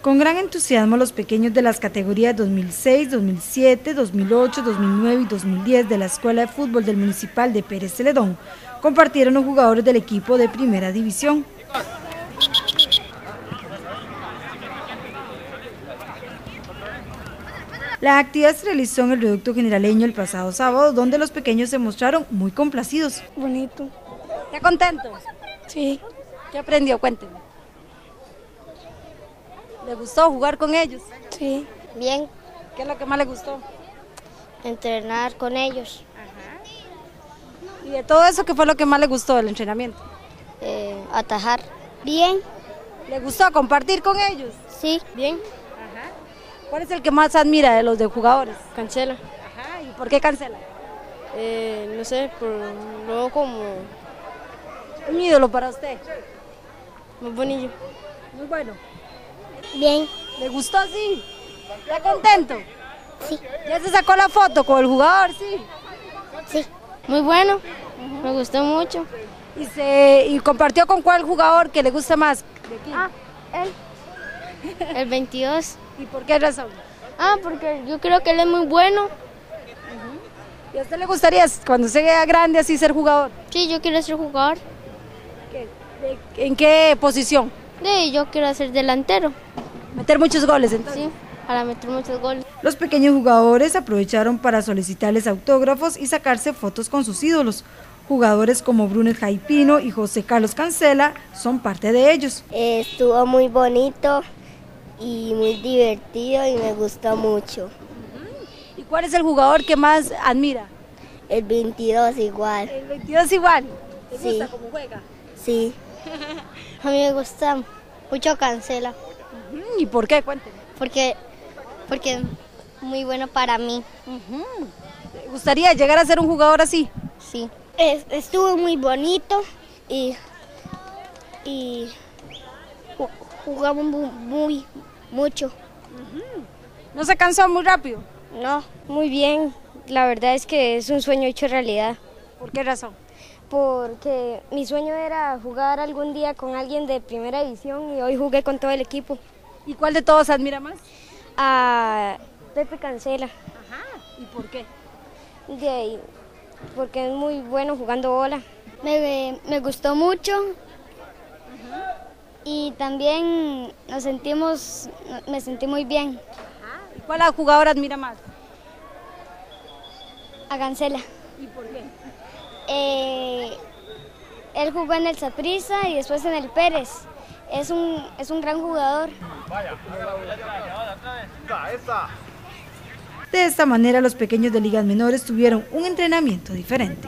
Con gran entusiasmo los pequeños de las categorías 2006, 2007, 2008, 2009 y 2010 de la Escuela de Fútbol del Municipal de Pérez Celedón compartieron los jugadores del equipo de Primera División. La actividad se realizó en el reducto generaleño el pasado sábado, donde los pequeños se mostraron muy complacidos. Bonito. ¿Está contento? Sí. ¿Qué aprendió? Cuénteme. ¿Le gustó jugar con ellos? Sí. Bien. ¿Qué es lo que más le gustó? Entrenar con ellos. ¿Y de todo eso qué fue lo que más le gustó del entrenamiento? Eh, atajar. Bien. ¿Le gustó compartir con ellos? Sí. Bien. ¿Cuál es el que más admira de los de jugadores? Cancela. Ajá, ¿y por qué cancela? Eh, no sé, por luego como Un ídolo para usted. muy bonillo. Muy bueno. Bien. ¿Le gustó sí? ¿Está contento? Sí. ¿Ya se sacó la foto con el jugador? Sí. Sí. Muy bueno, me gustó mucho. ¿Y, se, ¿Y compartió con cuál jugador que le gusta más? ¿De quién? Ah, él. El 22. ¿Y por qué razón? Ah, porque yo creo que él es muy bueno. ¿Y a usted le gustaría cuando sea grande así ser jugador? Sí, yo quiero ser jugador. ¿Qué- de- ¿En qué posición? Sí, yo quiero ser delantero. Meter muchos goles entonces. Sí, para meter muchos goles. Los pequeños jugadores aprovecharon para solicitarles autógrafos y sacarse fotos con sus ídolos. Jugadores como Brunet Jaipino y José Carlos Cancela son parte de ellos. estuvo muy bonito y muy divertido y me gustó mucho. ¿Y cuál es el jugador que más admira? El 22 igual. El 22 igual. ¿Te Sí. gusta cómo juega? Sí. A mí me gusta mucho Cancela ¿Y por qué? Cuénteme. porque porque es muy bueno para mí. ¿Te gustaría llegar a ser un jugador así? Sí. estuvo muy bonito y y ju- jugamos mu- muy mucho. ¿No se cansó muy rápido? No, muy bien. La verdad es que es un sueño hecho realidad. ¿Por qué razón? Porque mi sueño era jugar algún día con alguien de primera división y hoy jugué con todo el equipo. ¿Y cuál de todos admira más? A Pepe Cancela, Ajá. ¿Y por qué? de ahí, porque es muy bueno jugando bola. Me, me gustó mucho y también nos sentimos, me sentí muy bien. ¿Y cuál jugador admira más? A Cancela. ¿Y por qué? Él jugó en el Saprissa y después en el Pérez. Es un, es un gran jugador. De esta manera los pequeños de ligas menores tuvieron un entrenamiento diferente.